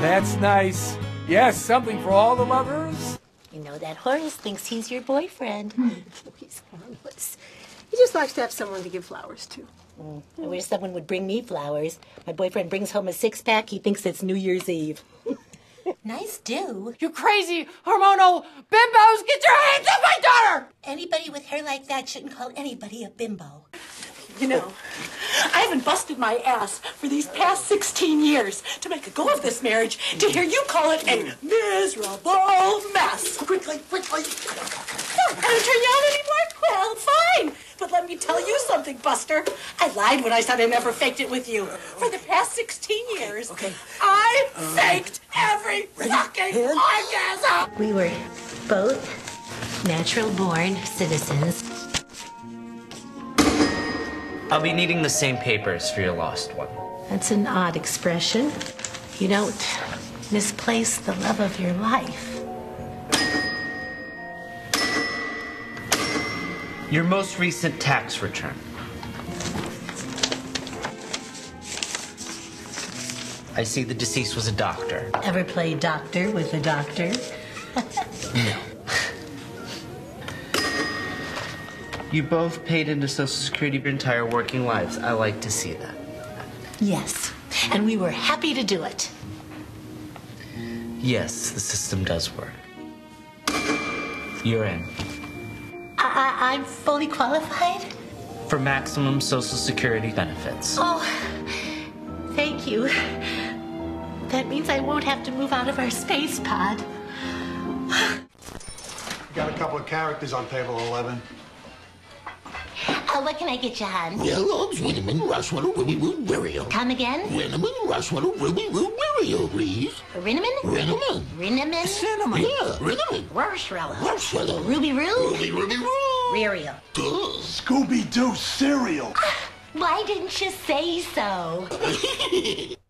That's nice. Yes, something for all the lovers. You know that Horace thinks he's your boyfriend. Hmm. He's harmless. He just likes to have someone to give flowers to. I wish someone would bring me flowers. My boyfriend brings home a six pack. He thinks it's New Year's Eve. nice do. You crazy hormonal bimbos! Get your hands off my daughter! Anybody with hair like that shouldn't call anybody a bimbo. You know, I haven't busted my ass for these past 16 years to make a go of this marriage to hear you call it a miserable mess. Quickly, quickly. I don't turn you on anymore? Well, fine. But let me tell you something, Buster. I lied when I said I never faked it with you. For the past 16 years, Okay. I um, faked every fucking orgasm. We were both natural born citizens. I'll be needing the same papers for your lost one. That's an odd expression. You don't misplace the love of your life. Your most recent tax return. I see the deceased was a doctor. Ever play doctor with a doctor? You both paid into Social Security your entire working lives. I like to see that. Yes. And we were happy to do it. Yes, the system does work. You're in. I- I- I'm fully qualified? For maximum Social Security benefits. Oh, thank you. That means I won't have to move out of our space pod. Got a couple of characters on table 11. Uh, what can I get you on? Kellogg's Cinnamon Roswell Ruby Root Burial. Come again? Cinnamon Roswell Ruby Root Burial, please. Rinneman? Cinnamon. Rinneman? Cinnamon. Yeah, Cinnamon. Rorschrella. Roswell. Ruby Roo? Ruby Ruby Roo. Ririo. Duh. Scooby Doo cereal. Why didn't you say so?